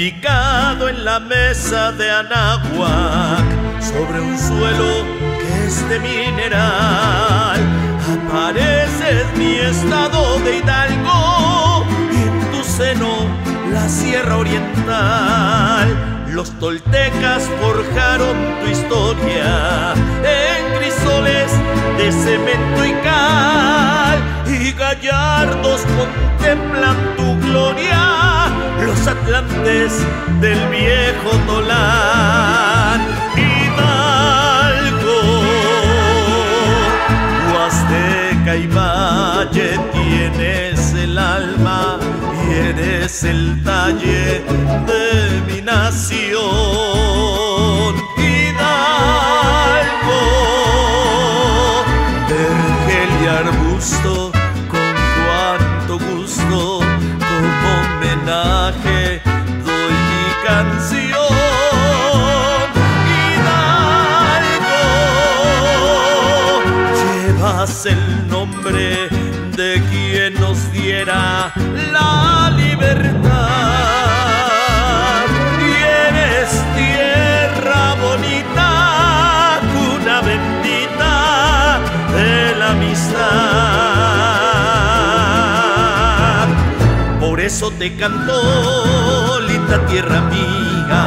ubicado en la mesa de Anáhuac, sobre un suelo que es de mineral. Apareces mi estado de Hidalgo en tu seno la Sierra Oriental. Los toltecas forjaron tu historia en crisoles de cemento y cal y gallardos contemplan tu gloria los atlantes del viejo Tolán. Hidalgo Huasteca y Valle tienes el alma y eres el talle de mi nación. Hidalgo Vergel y arbusto doy mi canción Hidalgo llevas el nombre de quien nos diera la libertad. Y eres tierra bonita cuna bendita de la amistad eso te canto linda tierra amiga.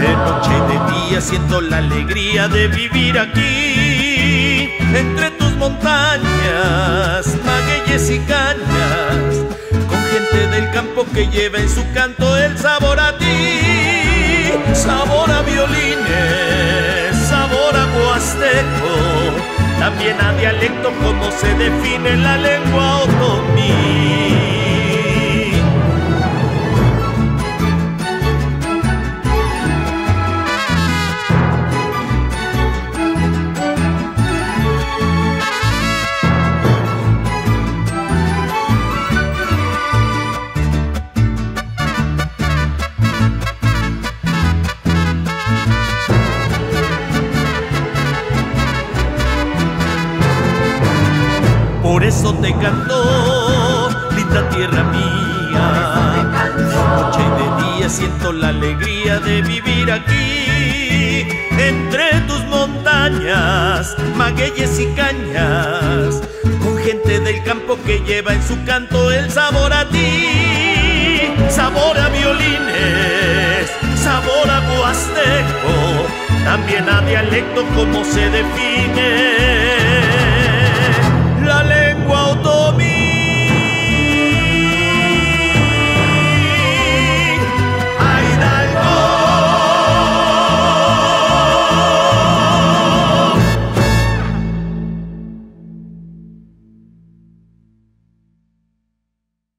De noche y de día siento la alegría de vivir aquí. Entre tus montañas, magueyes y cañas, con gente del campo que lleva en su canto el sabor a ti, sabor a violines, sabor a huasteco, también a dialecto como se define la lengua otomí. Por eso te canto, linda tierra mía. Noche y de día siento la alegría de vivir aquí. Entre tus montañas, magueyes y cañas. Con gente del campo que lleva en su canto el sabor a ti. Sabor a violines, sabor a huasteco. También a dialecto como se define